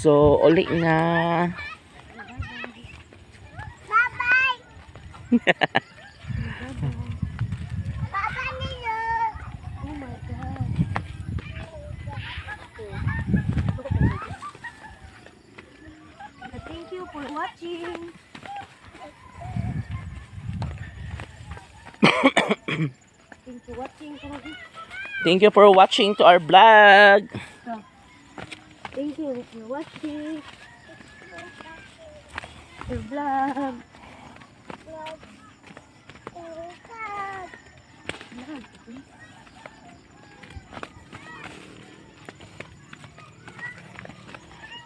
So, uli na. Papa nila. Oh. Thank you for watching. Thank you for watching. Thank you for watching to our vlog. Thank you for watching. The vlog.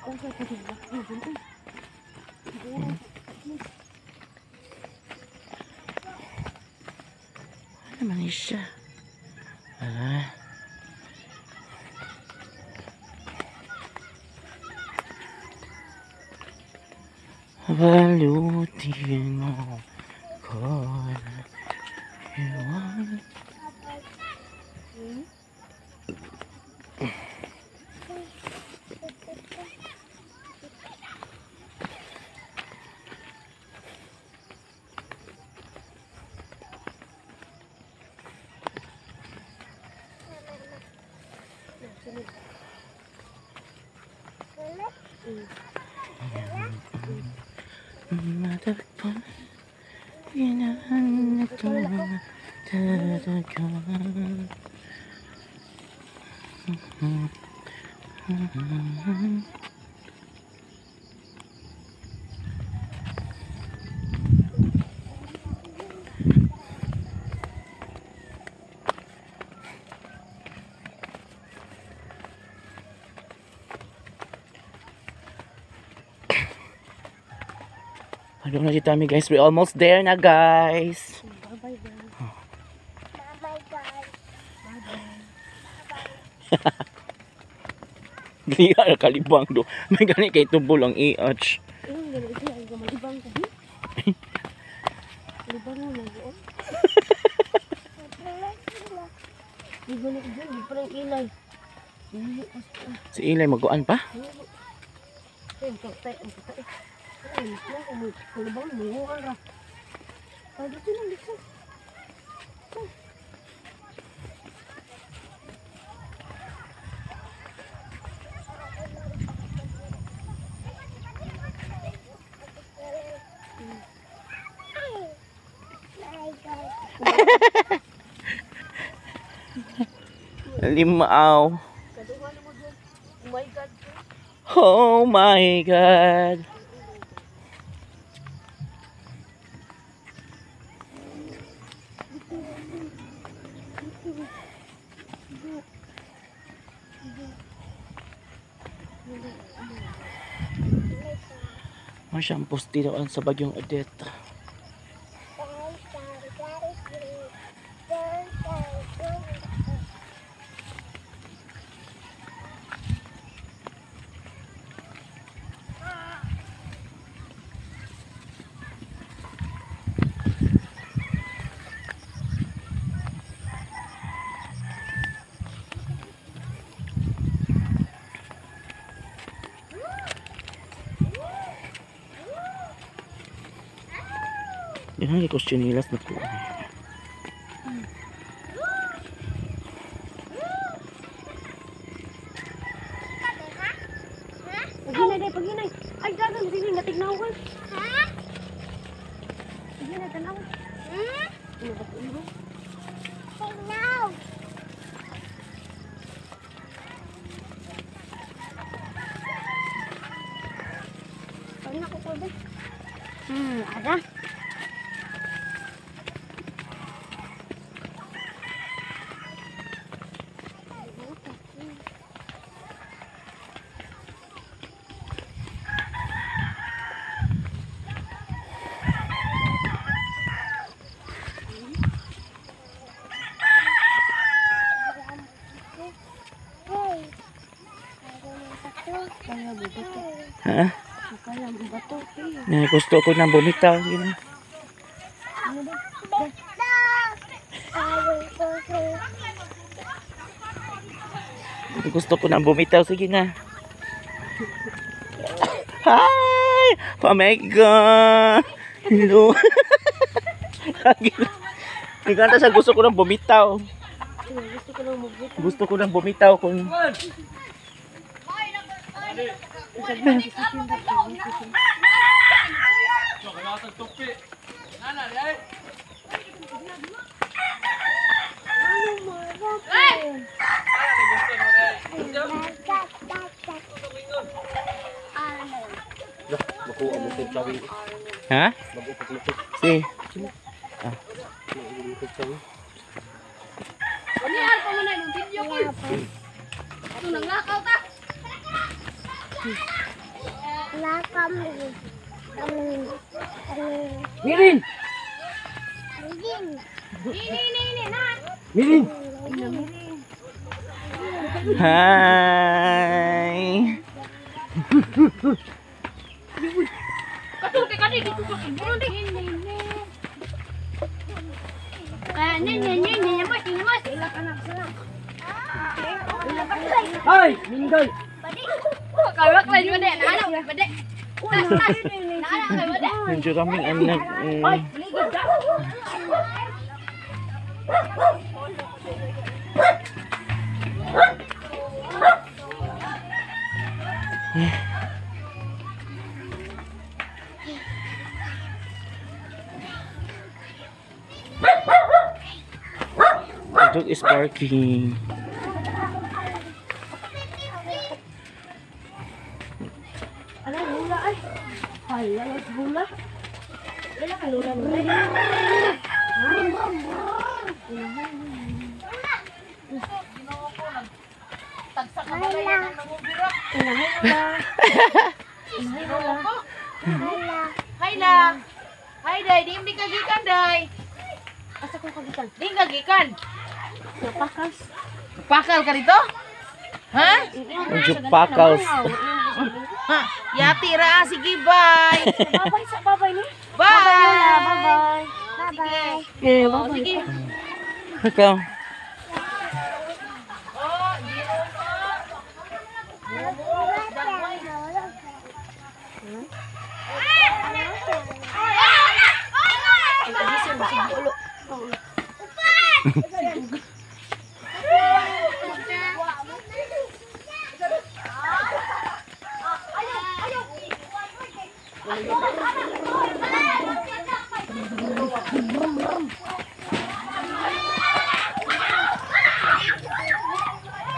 Con coi cái gì đó, nó vẫn ư. Nó bằng isa. À. Valutin on corner. Mm-hmm. 엄마도 보면 이런 느낌만 들어줘 Mm-hmm. Ano na si Tami guys, we're almost there na guys. Bye-bye, guys. Bye-bye, guys. Gliya na kalibang do. May gani kay tubol ang i-atch. Lang ilay. Hindi, basta. Si Ilay maguan pa. Limaw. Oh my God. Oh my God. Masyang postiroan sa bagyong Odette. Yan ang ikos chinilas na po. Paghinay. Ay, gagan, sige, natignaw ko. Ha? Paghinay, tanaw. Ha? Ano ba ito, ano? Tignaw. Pag na ko po, day. Hmm, ada. Ha? Yan, gusto ko nang bumitaw. Ba? Gusto ko nang bumitaw. Sige na. Hi! Oh my God! Hello! Nagkanta sa gusto ko nang bumitaw. Gusto ko lang magbit. Gusto ko nang bumitaw kung... hả si à. Ini apa mana mungkin dia pun. Tunang lah kau tak lá con con mirin. Mirin. Mirin. Hai có tụi cái cái gì tụi cái cái cái cái nè nè nè nè mất đi mất đi là con làm sao Ơi, mình đây. Cởi bác lên vấn đề nó đâu vấn đề. Mình chưa có mình ăn nè. Look, is barking. Ay, lala sa hula. Lala ka lula lula. Tagsa ka ba yan ang lula. Inahay lula. Hay la. Hay day, di hindi kagikan day. Asa ko kagikan? Di kagikan. Napakas. Pakal ka dito? Ha? Medyo pakals. Ha, yati ra, sige, bye. babay sa babay ni. Bye. Bye. Bye. Eh, bye. Sige. Ikaw.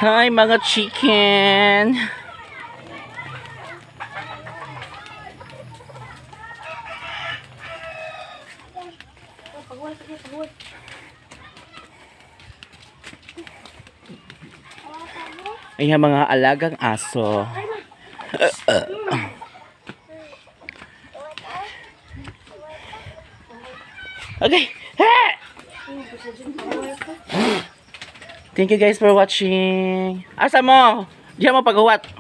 Hi mga chicken. Ayan mga alagang aso. Okay. Thank you guys for watching. Asa mo? Diyan mo paghuwat.